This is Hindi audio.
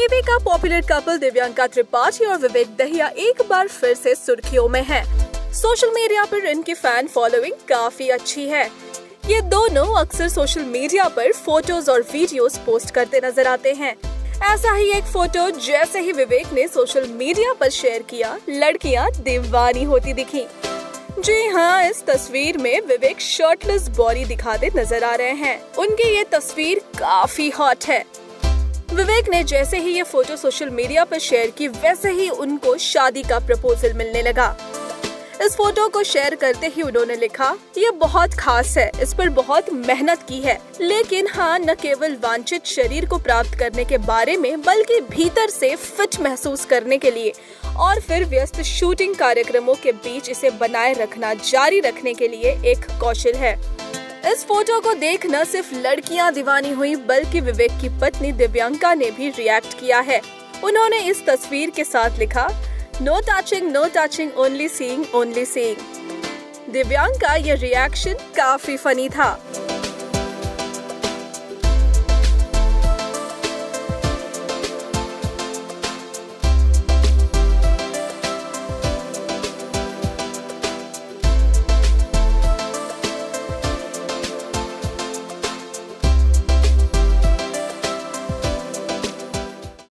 टीवी का पॉपुलर कपल दिव्यांका त्रिपाठी और विवेक दहिया एक बार फिर से सुर्खियों में हैं। सोशल मीडिया पर इनकी फ़ैन फॉलोइंग काफ़ी अच्छी है। ये दोनों अक्सर सोशल मीडिया पर फ़ोटोज़ और वीडियोस पोस्ट करते नज़र आते हैं। ऐसा ही एक फ़ोटो जैसे ही विवेक ने सोशल मीडिया पर शेयर किया, लड़कियाँ दीवानी होती दिखी। जी हाँ इस तस्वीर में विवेक शर्टलेस बॉडी दिखाते नज़र आ रहे हैं। उनकी ये तस्वीर काफ़ी हॉट है। विवेक ने जैसे ही ये फ़ोटो सोशल मीडिया पर शेयर की, वैसे ही उनको शादी का प्रपोजल मिलने लगा। इस फ़ोटो को शेयर करते ही उन्होंने लिखा, ये बहुत खास है, इस पर बहुत मेहनत की है। लेकिन हाँ न केवल वांछित शरीर को प्राप्त करने के बारे में, बल्कि भीतर से फिट महसूस करने के लिए और फिर व्यस्त शूटिंग कार्यक्रमों के बीच इसे बनाए रखना, जारी रखने के लिए एक कौशल है। इस फ़ोटो को देख न सिर्फ़ लड़कियाँ दीवानी हुई, बल्कि विवेक की पत्नी दिव्यांका ने भी रिएक्ट किया है। उन्होंने इस तस्वीर के साथ लिखा no touching no touching only seeing only seeing Divyanka, ये रिएक्शन काफ़ी फनी था।